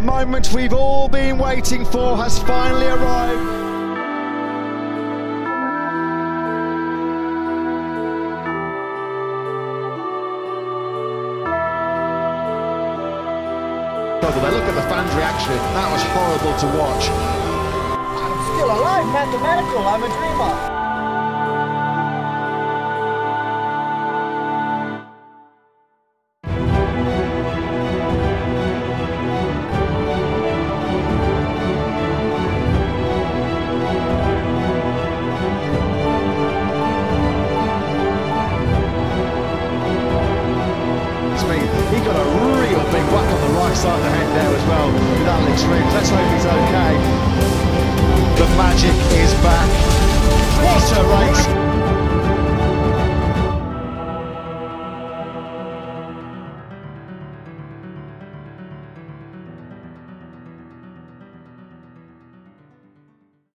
moment we've all been waiting for has finally arrived. Look at the fans' reaction. That was horrible to watch. I'm still alive, mathematical. I'm a dreamer. He got a real big whack on the right side of the head there as well with Alex Rins. Let's hope he's okay. The magic is back. What a race!